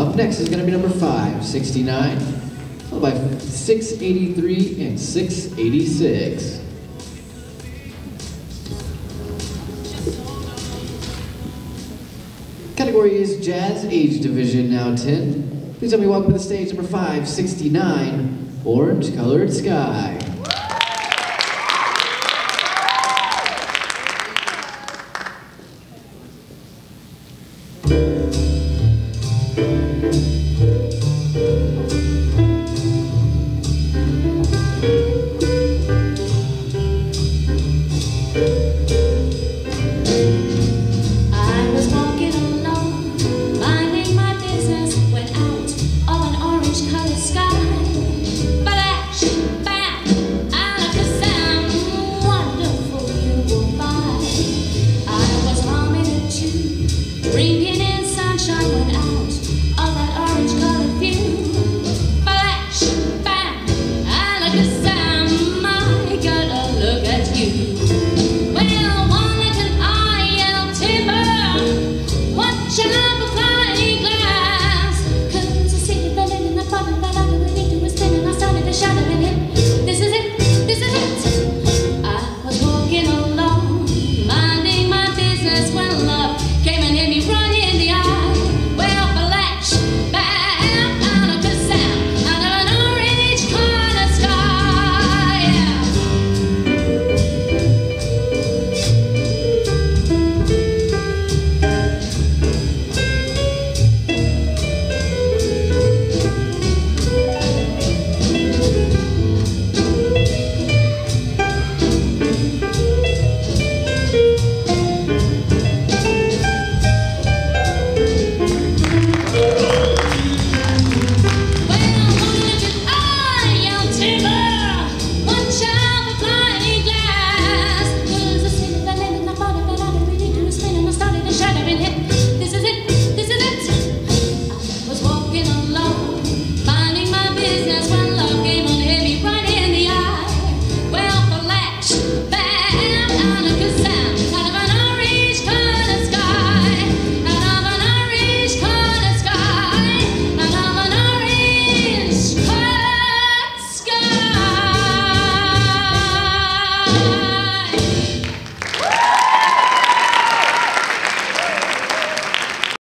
Up next is going to be number 569, followed by 683 and 686. Category is Jazz Age Division, now 10. Please help me welcome to the stage number 569, Orange Colored Sky. Música